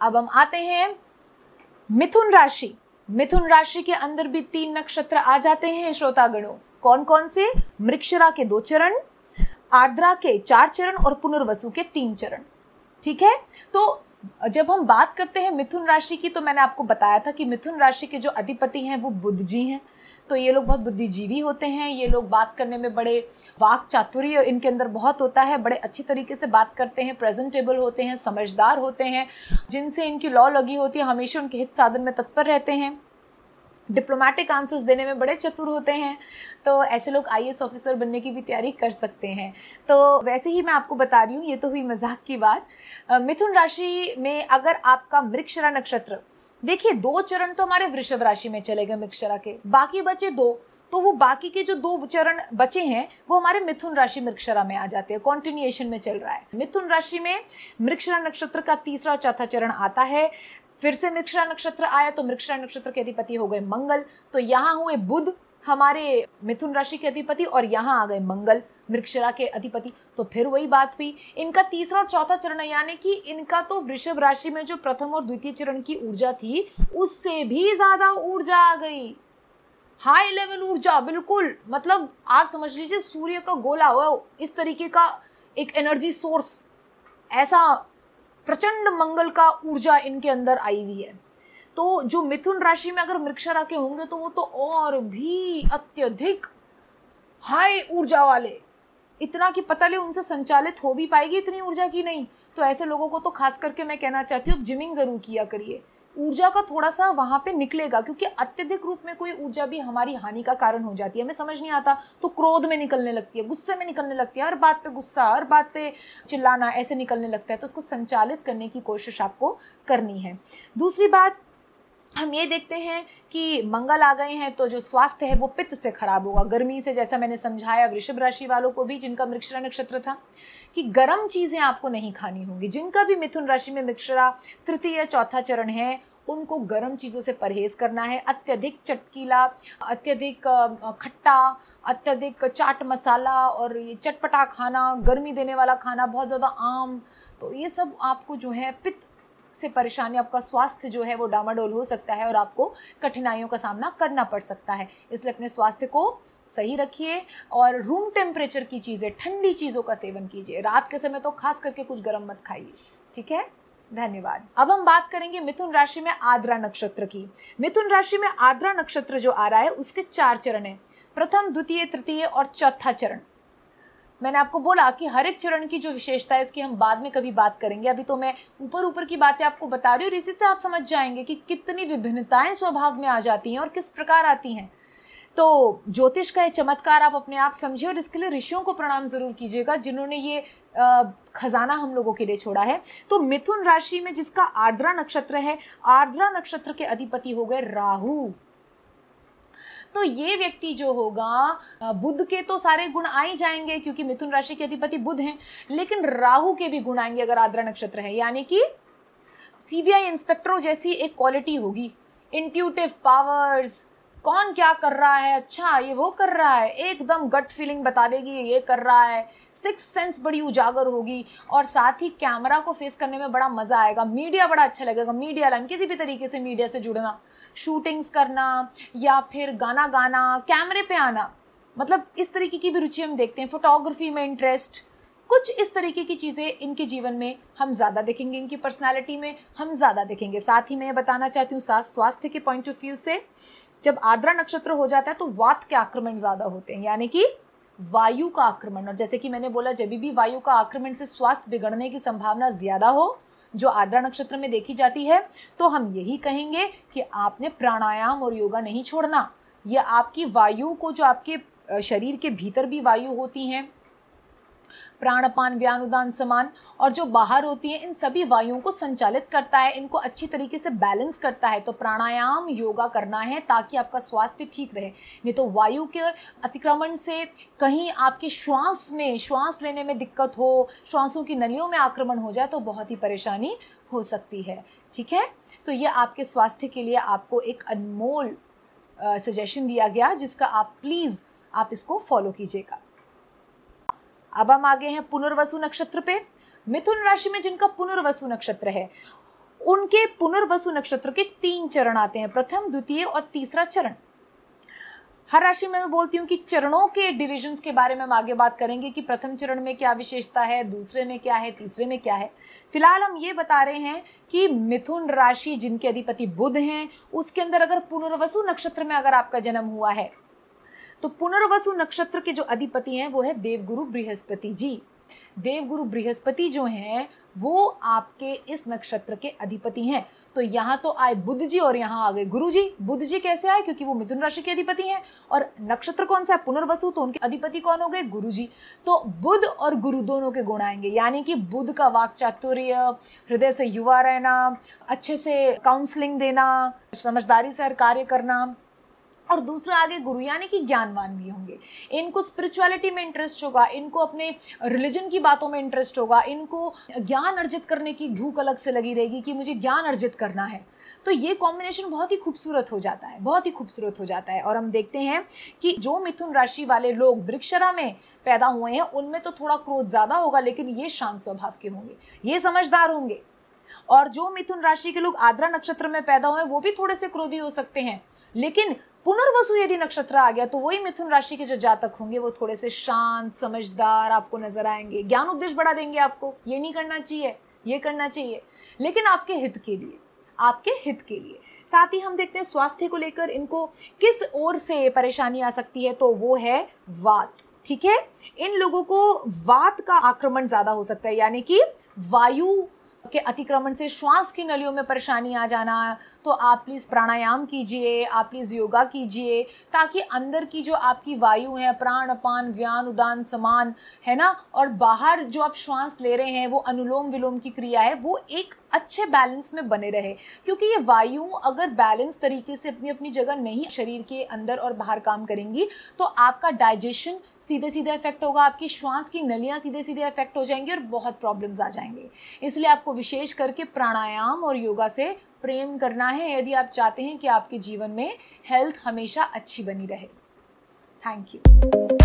अब हम आते हैं मिथुन राशि। मिथुन राशि के अंदर भी तीन नक्षत्र आ जाते हैं श्रोतागणों। कौन कौन से? मृक्षरा के दो चरण, आर्द्रा के चार चरण और पुनर्वसु के तीन चरण। ठीक है? तो जब हम बात करते हैं मिथुन राशि की तो मैंने आपको बताया था कि मिथुन राशि के जो अधिपति हैं, वो बुद्ध जी हैं। तो ये लोग बहुत बुद्धिजीवी होते हैं, ये लोग बात करने में बड़े वाक चातुर्य इनके अंदर बहुत होता है, बड़े अच्छी तरीके से बात करते हैं प्रेजेंटेबल होते हैं, समझदार होते हैं, जिनसे इनकी लॉ लगी होती है, हमेशा उनके हित साधन में तत्पर रहते हैं। डिप्लोमेटिक आंसर्स देने में बड़े चतुर होते हैं। तो ऐसे लोग आईएएस ऑफिसर बनने की भी तैयारी कर सकते हैं। तो वैसे ही मैं आपको बता रही हूँ, ये तो हुई मज़ाक की बात। मिथुन राशि में अगर आपका मृक्षरा नक्षत्र, देखिए दो चरण तो हमारे वृषभ राशि में चले गए मृक्षरा के, बाकी बचे दो। तो वो बाकी के जो दो चरण बचे हैं, वो हमारे मिथुन राशि मृक्षरा में आ जाते हैं कॉन्टिन्यूएशन में चल रहा है। मिथुन राशि में मृक्षरा नक्षत्र का तीसरा चौथा चरण आता है। फिर से मृक्षरा नक्षत्र आया तो मृक्षरा नक्षत्र के अधिपति हो गए मंगल। तो यहाँ हुए बुध हमारे मिथुन राशि के अधिपति और यहाँ आ गए मंगल, मृक्षरा के अधिपति। तो फिर वही बात हुई। इनका तीसरा और चौथा चरण, यानी कि इनका तो वृषभ राशि में जो प्रथम और द्वितीय चरण की ऊर्जा थी, उससे भी ज़्यादा ऊर्जा आ गई। हाई लेवल ऊर्जा, बिल्कुल। मतलब आप समझ लीजिए, सूर्य का गोला हुआ, इस तरीके का एक एनर्जी सोर्स ऐसा प्रचंड मंगल का ऊर्जा इनके अंदर आई हुई है। तो जो मिथुन राशि में अगर मृक्षरा के होंगे तो वो तो और भी अत्यधिक हाई ऊर्जा वाले, इतना कि पता ले उनसे संचालित हो भी पाएगी इतनी ऊर्जा की नहीं। तो ऐसे लोगों को तो खास करके मैं कहना चाहती हूँ जिमिंग ज़रूर किया करिए। ऊर्जा का थोड़ा सा वहाँ पे निकलेगा, क्योंकि अत्यधिक रूप में कोई ऊर्जा भी हमारी हानि का कारण हो जाती है। हमें समझ नहीं आता तो क्रोध में निकलने लगती है, गुस्से में निकलने लगती है, हर बात पे गुस्सा, हर बात पे चिल्लाना ऐसे निकलने लगता है तो उसको संचालित करने की कोशिश आपको करनी है। दूसरी बात, हम ये देखते हैं कि मंगल आ गए हैं तो जो स्वास्थ्य है वो पित्त से खराब होगा। गर्मी से, जैसा मैंने समझाया, वृषभ राशि वालों को भी, जिनका मृक्षरा नक्षत्र था, कि गर्म चीज़ें आपको नहीं खानी होंगी। जिनका भी मिथुन राशि में मृक्षरा तृतीय, चौथा चरण है उनको गर्म चीज़ों से परहेज करना है। अत्यधिक चटकीला, अत्यधिक खट्टा, अत्यधिक चाट मसाला और ये चटपटा खाना, गर्मी देने वाला खाना, बहुत ज़्यादा आम तो ये सब आपको जो है पित्त से परेशानी आपका स्वास्थ्य जो है वो डामाडोल हो सकता है और आपको कठिनाइयों का सामना करना पड़ सकता है। इसलिए अपने स्वास्थ्य को सही रखिए और रूम टेम्परेचर की चीज़ें, ठंडी चीज़ों का सेवन कीजिए। रात के समय तो खास करके कुछ गर्म मत खाइए, ठीक है? धन्यवाद। अब हम बात करेंगे मिथुन राशि में आद्रा नक्षत्र की। मिथुन राशि में आद्रा नक्षत्र जो आ रहा है, उसके चार चरण है। प्रथम, द्वितीय, तृतीय और चौथा चरण। मैंने आपको बोला कि हर एक चरण की जो विशेषता है, इसकी हम बाद में कभी बात करेंगे। अभी तो मैं ऊपर ऊपर की बातें आपको बता रही हूँ और इसी से आप समझ जाएँगे कि कितनी विभिन्नताएँ स्वभाव में आ जाती हैं और किस प्रकार आती हैं। तो ज्योतिष का ये चमत्कार आप अपने आप समझिए और इसके लिए ऋषियों को प्रणाम ज़रूर कीजिएगा, जिन्होंने ये खजाना हम लोगों के लिए छोड़ा है। तो मिथुन राशि में जिसका आर्द्रा नक्षत्र है, आर्द्रा नक्षत्र के अधिपति हो गए राहु। तो ये व्यक्ति जो होगा बुद्ध के तो सारे गुण आ ही जाएँगे, क्योंकि मिथुन राशि के अधिपति बुद्ध हैं, लेकिन राहु के भी गुण आएँगे अगर आर्द्रा नक्षत्र है। यानी कि सीबीआई इंस्पेक्टरों जैसी एक क्वालिटी होगी। इंट्यूटिव पावर्स कौन क्या कर रहा है? अच्छा ये वो कर रहा है। एकदम गट फीलिंग बता देगी, ये कर रहा है। सिक्स सेंस बड़ी उजागर होगी और साथ ही कैमरा को फेस करने में बड़ा मज़ा आएगा। मीडिया बड़ा अच्छा लगेगा। मीडिया लाइन किसी भी तरीके से मीडिया से जुड़ना। शूटिंग्स करना या फिर गाना गाना कैमरे पे आना। मतलब इस तरीके की भी रुचि हम देखते हैं। फोटोग्राफी में इंटरेस्ट कुछ इस तरीके की चीज़ें इनके जीवन में हम ज़्यादा देखेंगे। इनकी पर्सनालिटी में हम ज़्यादा देखेंगे। साथ ही मैं बताना चाहती हूँ स्वास्थ्य के पॉइंट ऑफ़ व्यू से। जब आर्द्रा नक्षत्र हो जाता है तो वात के आक्रमण ज़्यादा होते हैं, यानी कि वायु का आक्रमण। और जैसे कि मैंने बोला, जब भी वायु का आक्रमण से स्वास्थ्य बिगड़ने की संभावना ज़्यादा हो, जो आर्द्रा नक्षत्र में देखी जाती है तो हम यही कहेंगे कि आपने प्राणायाम और योगा नहीं छोड़ना। ये आपकी वायु को, जो आपके शरीर के भीतर भी वायु होती हैं प्राणपान, व्यानुदान समान, और जो बाहर होती है, इन सभी वायुओं को संचालित करता है, इनको अच्छी तरीके से बैलेंस करता है। तो प्राणायाम, योगा करना है, ताकि आपका स्वास्थ्य ठीक रहे। नहीं तो वायु के अतिक्रमण से कहीं आपके श्वास में, श्वास लेने में दिक्कत हो, श्वासों की नलियों में आक्रमण हो जाए तो बहुत ही परेशानी हो सकती है। ठीक है? तो ये आपके स्वास्थ्य के लिए आपको एक अनमोल सजेशन दिया गया, जिसका आप प्लीज़ आप इसको फॉलो कीजिएगा। अब हम आगे हैं पुनर्वसु नक्षत्र पे। मिथुन राशि में जिनका पुनर्वसु नक्षत्र है, उनके पुनर्वसु नक्षत्र के तीन चरण आते हैं, प्रथम, द्वितीय और तीसरा चरण। हर राशि में मैं बोलती हूँ कि चरणों के डिविजन के बारे में हम आगे बात करेंगे कि प्रथम चरण में क्या विशेषता है, दूसरे में क्या है, तीसरे में क्या है। फ़िलहाल हम ये बता रहे हैं कि मिथुन राशि जिनके अधिपति बुध हैं, उसके अंदर अगर पुनर्वसु नक्षत्र में अगर आपका जन्म हुआ है तो पुनर्वसु नक्षत्र के जो अधिपति हैं, वो है देवगुरु बृहस्पति जी। देवगुरु बृहस्पति जो हैं, वो आपके इस नक्षत्र के अधिपति हैं। तो यहाँ तो आए बुद्ध जी और यहाँ आ गए गुरु जी। बुद्ध जी कैसे आए? क्योंकि वो मिथुन राशि के अधिपति हैं। और नक्षत्र कौन सा है? पुनर्वसु तो उनके अधिपति कौन हो गए? गुरु जी। तो बुद्ध और गुरु दोनों के गुण आएँगे। यानी कि बुद्ध का वाक चातुर्य, हृदय से युवा रहना, अच्छे से काउंसलिंग देना, समझदारी से हर कार्य करना। और दूसरा आगे गुरु यानी कि ज्ञानवान भी होंगे। इनको स्पिरिचुअलिटी में इंटरेस्ट होगा, इनको अपने रिलीजन की बातों में इंटरेस्ट होगा, इनको ज्ञान अर्जित करने की भूख अलग से लगी रहेगी कि मुझे ज्ञान अर्जित करना है। तो ये कॉम्बिनेशन बहुत ही खूबसूरत हो जाता है, बहुत ही खूबसूरत हो जाता है। और हम देखते हैं कि जो मिथुन राशि वाले लोग वृक्षरा में पैदा हुए हैं, उनमें तो थोड़ा क्रोध ज़्यादा होगा, लेकिन ये शांत स्वभाव के होंगे, ये समझदार होंगे। और जो मिथुन राशि के लोग आद्रा नक्षत्र में पैदा हुए वो भी थोड़े से क्रोधी हो सकते हैं, लेकिन पुनर्वसु यदि नक्षत्र आ गया तो वही मिथुन राशि के जो जातक होंगे, वो थोड़े से शांत, समझदार आपको नज़र आएँगे। ज्ञान उद्देश्य बढ़ा देंगे आपको। ये नहीं करना चाहिए, ये करना चाहिए। लेकिन आपके हित के लिए, आपके हित के लिए। साथ ही हम देखते हैं स्वास्थ्य को लेकर इनको किस ओर से परेशानी आ सकती है तो वो है वात, ठीक है? इन लोगों को वात का आक्रमण ज़्यादा हो सकता है, यानी कि वायु के अतिक्रमण से श्वास की नलियों में परेशानी आ जाना तो आप प्लीज़ प्राणायाम कीजिए, आप प्लीज़ योगा कीजिए, ताकि अंदर की जो आपकी वायु है प्राण अपान व्यान उदान, समान, है ना? और बाहर जो आप श्वास ले रहे हैं, वो अनुलोम विलोम की क्रिया है, वो एक अच्छे बैलेंस में बने रहे। क्योंकि ये वायु अगर बैलेंस तरीके से अपनी अपनी जगह नहीं, शरीर के अंदर और बाहर काम करेंगी तो आपका डाइजेशन सीधे सीधे इफ़ेक्ट होगा, आपकी श्वास की नलियाँ सीधे सीधे इफ़ेक्ट हो जाएँगी और बहुत प्रॉब्लम्स आ जाएँगे। इसलिए आपको विशेष करके प्राणायाम और योगा से प्रेम करना है। यदि आप चाहते हैं कि आपके जीवन में हेल्थ हमेशा अच्छी बनी रहे। Thank you